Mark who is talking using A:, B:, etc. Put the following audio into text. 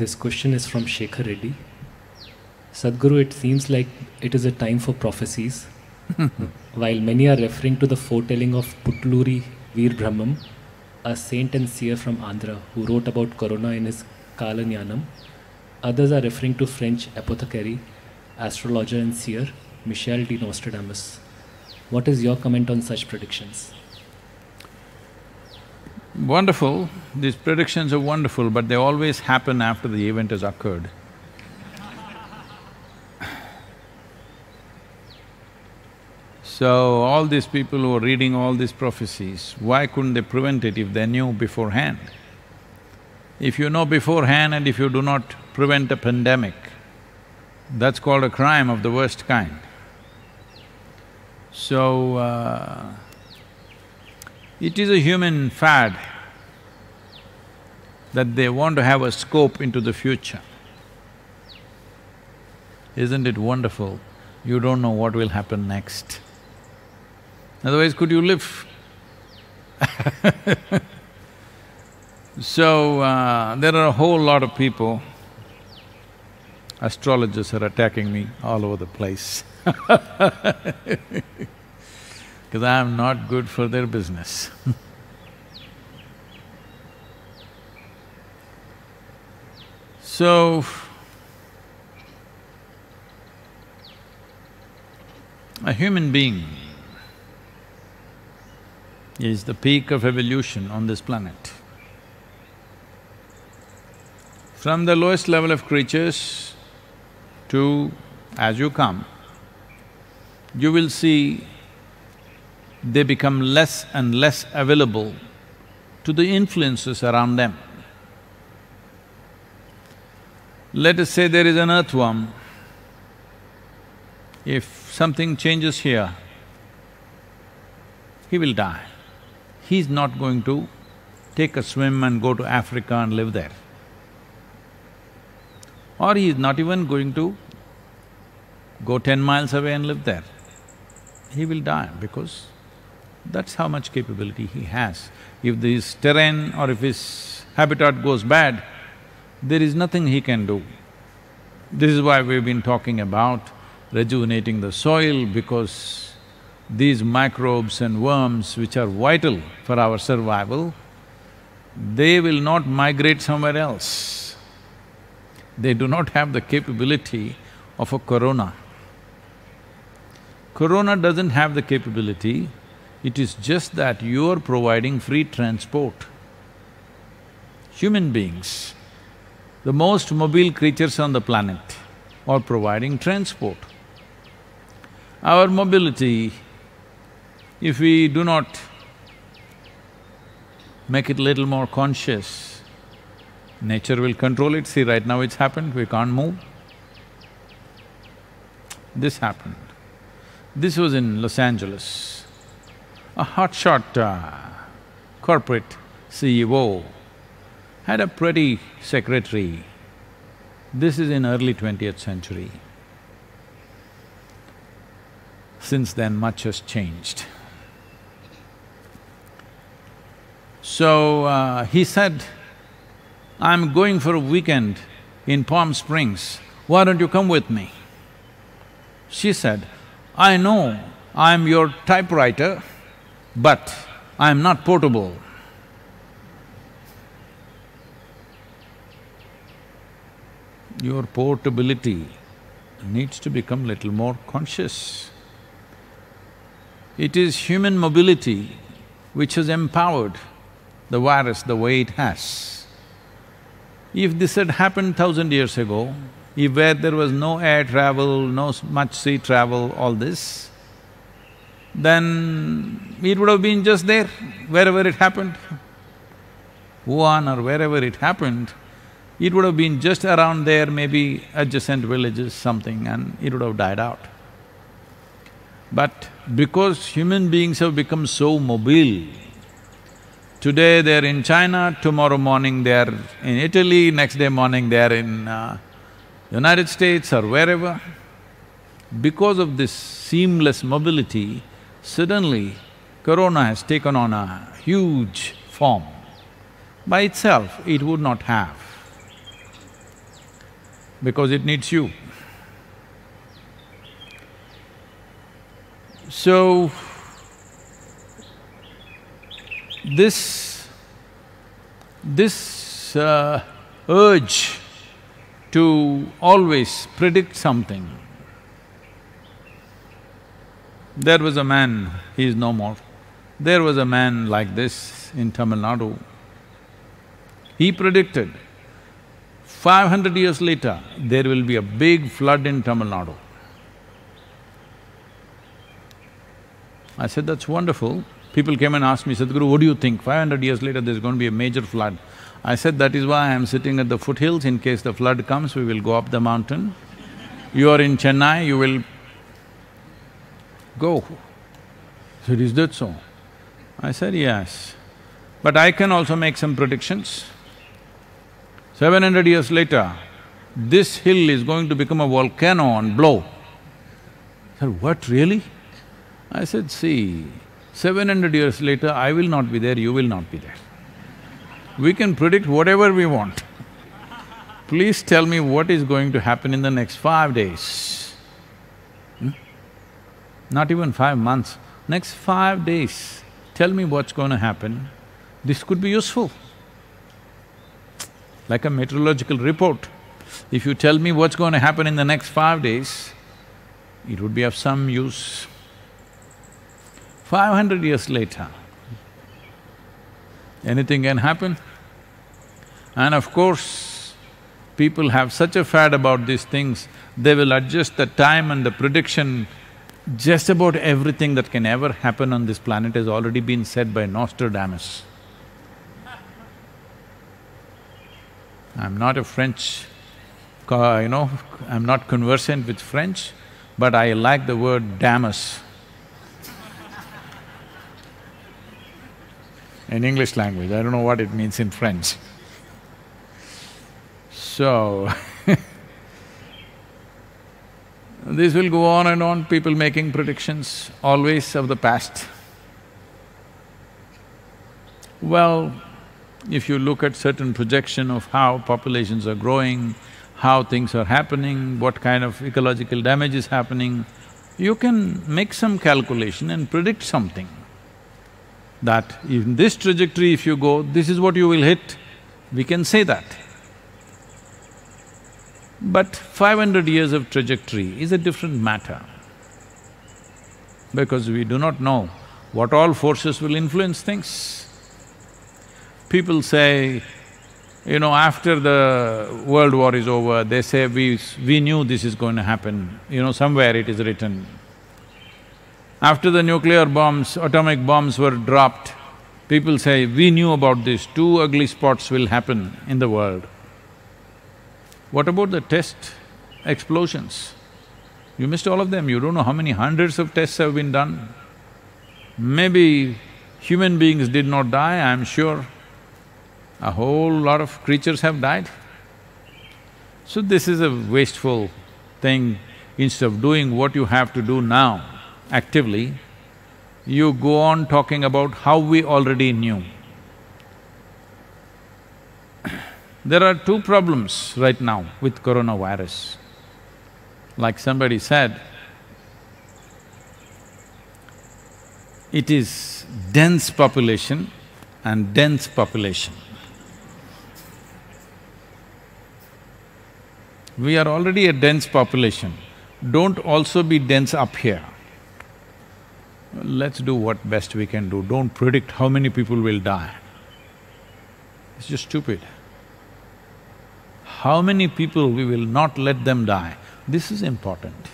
A: This question is from Shekhar Reddy. Sadhguru, it seems like it is a time for prophecies. While many are referring to the foretelling of Putluri Veer Brahmam, a saint and seer from Andhra who wrote about corona in his Kalagnanam, others are referring to French apothecary, astrologer, and seer Michel de Nostradamus. What is your comment on such predictions?
B: Wonderful, these predictions are wonderful, but they always happen after the event has occurred. So, all these people who are reading all these prophecies, why couldn't they prevent it if they knew beforehand? If you know beforehand and if you do not prevent a pandemic, that's called a crime of the worst kind. So, uh, it is a human fad that they want to have a scope into the future. Isn't it wonderful? You don't know what will happen next. Otherwise, could you live? so, uh, there are a whole lot of people, astrologers are attacking me all over the place because I'm not good for their business So, a human being is the peak of evolution on this planet. From the lowest level of creatures to as you come, you will see they become less and less available to the influences around them. Let us say there is an earthworm. If something changes here, he will die he's not going to take a swim and go to Africa and live there. Or he is not even going to go ten miles away and live there. He will die because that's how much capability he has. If this terrain or if his habitat goes bad, there is nothing he can do. This is why we've been talking about rejuvenating the soil because these microbes and worms which are vital for our survival, they will not migrate somewhere else. They do not have the capability of a corona. Corona doesn't have the capability, it is just that you're providing free transport. Human beings, the most mobile creatures on the planet, are providing transport. Our mobility if we do not make it a little more conscious, nature will control it. See, right now it's happened, we can't move. This happened. This was in Los Angeles. A hotshot uh, corporate CEO had a pretty secretary. This is in early twentieth century. Since then, much has changed. So, uh, he said, I'm going for a weekend in Palm Springs, why don't you come with me? She said, I know I'm your typewriter, but I'm not portable. Your portability needs to become little more conscious. It is human mobility which has empowered the virus the way it has. If this had happened thousand years ago, if where there was no air travel, no much sea travel, all this, then it would have been just there, wherever it happened. Wuhan or wherever it happened, it would have been just around there, maybe adjacent villages, something, and it would have died out. But because human beings have become so mobile, Today they're in China, tomorrow morning they're in Italy, next day morning they're in uh, United States or wherever. Because of this seamless mobility, suddenly corona has taken on a huge form. By itself, it would not have. because it needs you. So, this… this uh, urge to always predict something. There was a man, he is no more, there was a man like this in Tamil Nadu. He predicted, five hundred years later, there will be a big flood in Tamil Nadu. I said, that's wonderful. People came and asked me, Sadhguru, what do you think? Five hundred years later, there's going to be a major flood. I said, that is why I'm sitting at the foothills, in case the flood comes, we will go up the mountain. You are in Chennai, you will go. He said, is that so? I said, yes. But I can also make some predictions. Seven hundred years later, this hill is going to become a volcano and blow. Said, what, really? I said, see, seven hundred years later, I will not be there, you will not be there. We can predict whatever we want. Please tell me what is going to happen in the next five days. Not even five months, next five days, tell me what's going to happen. This could be useful. Like a meteorological report. If you tell me what's going to happen in the next five days, it would be of some use. Five hundred years later, anything can happen. And of course, people have such a fad about these things, they will adjust the time and the prediction. Just about everything that can ever happen on this planet has already been said by Nostradamus. I'm not a French, you know, I'm not conversant with French, but I like the word damus. in English language, I don't know what it means in French. So, this will go on and on, people making predictions, always of the past. Well, if you look at certain projection of how populations are growing, how things are happening, what kind of ecological damage is happening, you can make some calculation and predict something that in this trajectory if you go, this is what you will hit, we can say that. But five hundred years of trajectory is a different matter because we do not know what all forces will influence things. People say, you know, after the world war is over, they say, we… we knew this is going to happen, you know, somewhere it is written. After the nuclear bombs, atomic bombs were dropped, people say, we knew about this, two ugly spots will happen in the world. What about the test explosions? You missed all of them, you don't know how many hundreds of tests have been done. Maybe human beings did not die, I'm sure. A whole lot of creatures have died. So this is a wasteful thing. Instead of doing what you have to do now, actively, you go on talking about how we already knew. There are two problems right now with coronavirus. Like somebody said, it is dense population and dense population. We are already a dense population, don't also be dense up here. Let's do what best we can do, don't predict how many people will die. It's just stupid. How many people we will not let them die, this is important.